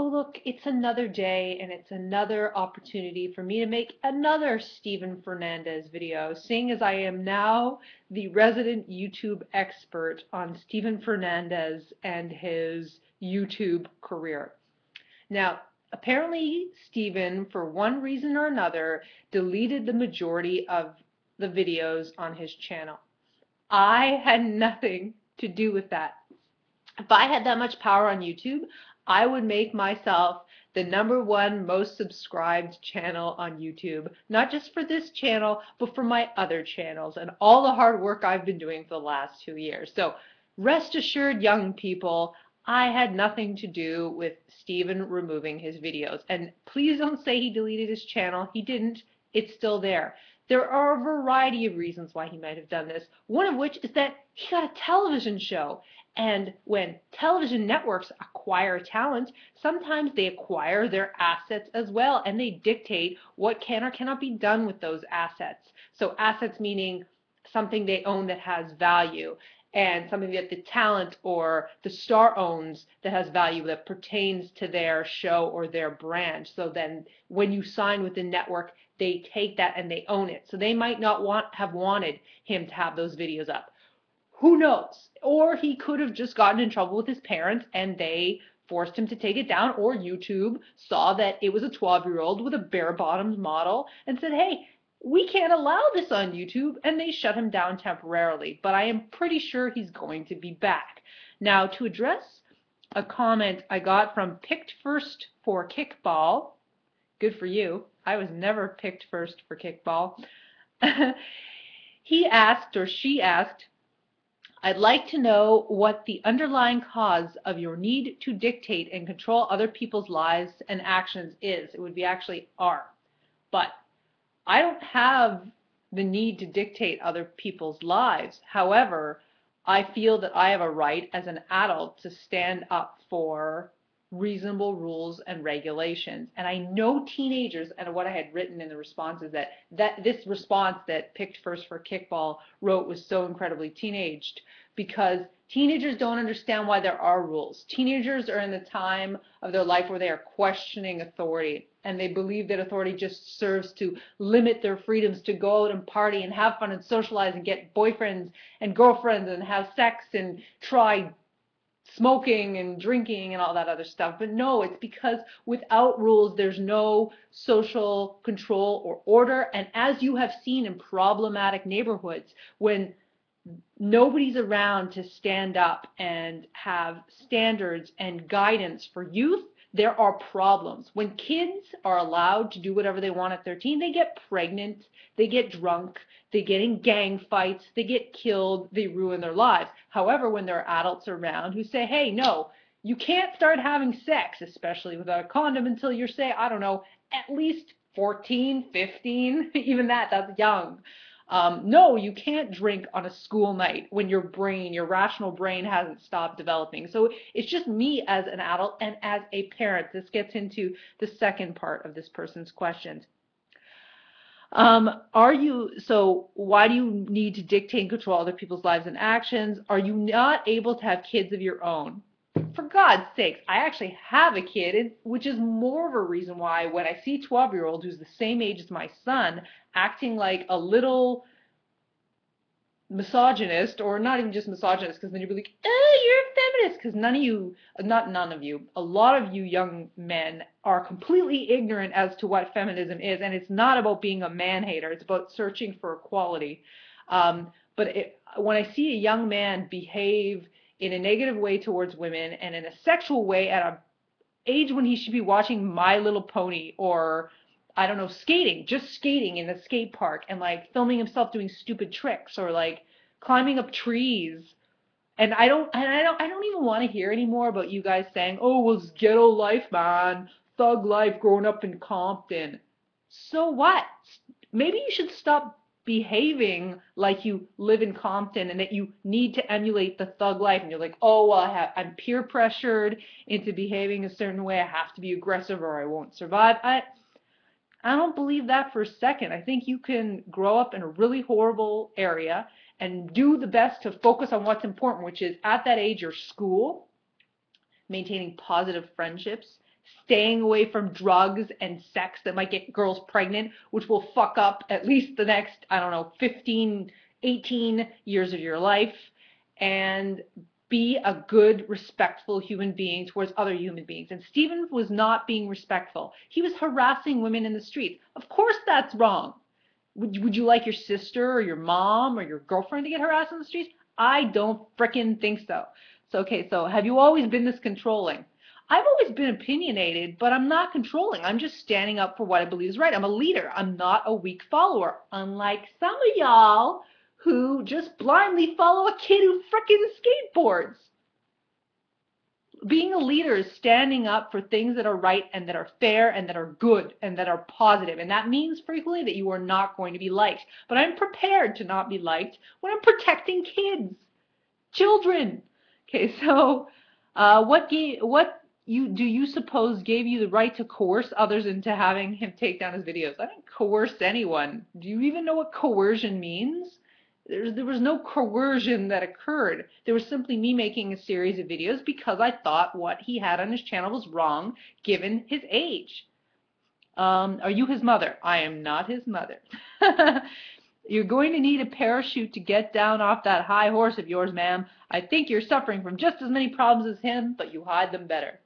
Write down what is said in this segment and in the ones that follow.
oh look, it's another day and it's another opportunity for me to make another Steven Fernandez video, seeing as I am now the resident YouTube expert on Steven Fernandez and his YouTube career. Now, apparently Steven, for one reason or another, deleted the majority of the videos on his channel. I had nothing to do with that. If I had that much power on YouTube, I would make myself the number one most subscribed channel on YouTube, not just for this channel, but for my other channels and all the hard work I've been doing for the last two years. So rest assured, young people, I had nothing to do with Steven removing his videos. And please don't say he deleted his channel. He didn't. It's still there. There are a variety of reasons why he might have done this, one of which is that he got a television show. And when television networks acquire talent, sometimes they acquire their assets as well, and they dictate what can or cannot be done with those assets. So assets meaning something they own that has value and something that the talent or the star owns that has value that pertains to their show or their brand. So then when you sign with the network, they take that and they own it. So they might not want have wanted him to have those videos up. Who knows? Or he could have just gotten in trouble with his parents and they forced him to take it down, or YouTube saw that it was a 12 year old with a bare bottomed model and said, hey, we can't allow this on YouTube, and they shut him down temporarily. But I am pretty sure he's going to be back. Now, to address a comment I got from Picked First for Kickball, good for you. I was never picked first for kickball. he asked, or she asked, I'd like to know what the underlying cause of your need to dictate and control other people's lives and actions is. It would be actually are. But I don't have the need to dictate other people's lives. However, I feel that I have a right as an adult to stand up for reasonable rules and regulations. And I know teenagers, and what I had written in the response is that, that this response that Picked First for Kickball wrote was so incredibly teenaged because teenagers don't understand why there are rules. Teenagers are in the time of their life where they are questioning authority and they believe that authority just serves to limit their freedoms to go out and party and have fun and socialize and get boyfriends and girlfriends and have sex and try smoking and drinking and all that other stuff. But no, it's because without rules, there's no social control or order. And as you have seen in problematic neighborhoods, when nobody's around to stand up and have standards and guidance for youth, there are problems. When kids are allowed to do whatever they want at 13, they get pregnant, they get drunk, they get in gang fights, they get killed, they ruin their lives. However, when there are adults around who say, hey, no, you can't start having sex, especially without a condom, until you're, say, I don't know, at least 14, 15, even that, that's young. Um, no, you can't drink on a school night when your brain, your rational brain hasn't stopped developing. So it's just me as an adult and as a parent. This gets into the second part of this person's questions. Um, are you, so why do you need to dictate and control other people's lives and actions? Are you not able to have kids of your own? For God's sakes, I actually have a kid, which is more of a reason why when I see 12 year old who's the same age as my son acting like a little misogynist or not even just misogynist because then you'd be like oh you're a feminist because none of you not none of you a lot of you young men are completely ignorant as to what feminism is and it's not about being a man hater. It's about searching for equality. Um, but it, when i see a young man behave in a negative way towards women and in a sexual way at a age when he should be watching my little pony or I don't know, skating, just skating in a skate park and like filming himself doing stupid tricks or like climbing up trees. And I don't and I don't I don't even want to hear anymore about you guys saying, "Oh, well, ghetto life, man. Thug life growing up in Compton." So what? Maybe you should stop behaving like you live in Compton and that you need to emulate the thug life and you're like, oh, well, I I'm peer pressured into behaving a certain way. I have to be aggressive or I won't survive. I, I don't believe that for a second. I think you can grow up in a really horrible area and do the best to focus on what's important, which is at that age your school, maintaining positive friendships, staying away from drugs and sex that might get girls pregnant, which will fuck up at least the next, I don't know, 15, 18 years of your life, and be a good, respectful human being towards other human beings. And Steven was not being respectful. He was harassing women in the streets. Of course, that's wrong. Would, would you like your sister or your mom or your girlfriend to get harassed in the streets? I don't fricking think so. So, okay, so have you always been this controlling? I've always been opinionated, but I'm not controlling. I'm just standing up for what I believe is right. I'm a leader. I'm not a weak follower, unlike some of y'all who just blindly follow a kid who frickin' skateboards. Being a leader is standing up for things that are right and that are fair and that are good and that are positive. And that means frequently that you are not going to be liked. But I'm prepared to not be liked when I'm protecting kids, children. Okay, so uh, what what you do you suppose gave you the right to coerce others into having him take down his videos? I didn't coerce anyone. Do you even know what coercion means? There, there was no coercion that occurred. There was simply me making a series of videos because I thought what he had on his channel was wrong given his age. Um, are you his mother? I am not his mother. You're going to need a parachute to get down off that high horse of yours, ma'am. I think you're suffering from just as many problems as him, but you hide them better.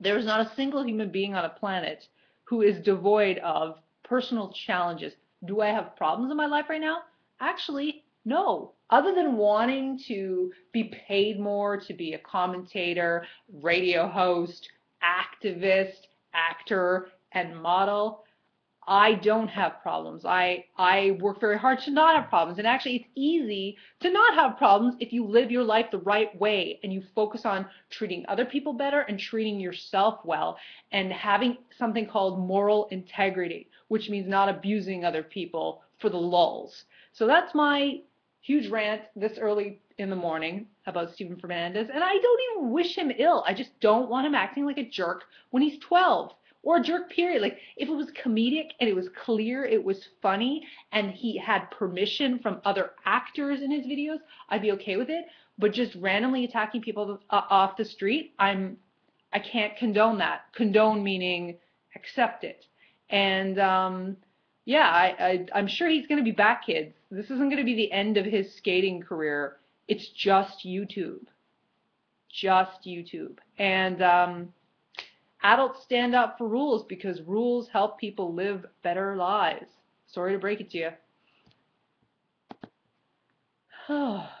There is not a single human being on a planet who is devoid of personal challenges. Do I have problems in my life right now? Actually, no. Other than wanting to be paid more to be a commentator, radio host, activist, actor, and model, I don't have problems. I, I work very hard to not have problems. And actually, it's easy to not have problems if you live your life the right way and you focus on treating other people better and treating yourself well and having something called moral integrity, which means not abusing other people for the lulls. So that's my huge rant this early in the morning about Steven Fernandez. And I don't even wish him ill. I just don't want him acting like a jerk when he's 12 or a jerk period. Like if it was comedic and it was clear, it was funny, and he had permission from other actors in his videos, I'd be okay with it. But just randomly attacking people uh, off the street, I'm I can't condone that. Condone meaning accept it. And um, yeah, I, I, am sure he's going to be back, kids. This isn't going to be the end of his skating career. It's just YouTube. Just YouTube. And um, adults stand up for rules because rules help people live better lives. Sorry to break it to you.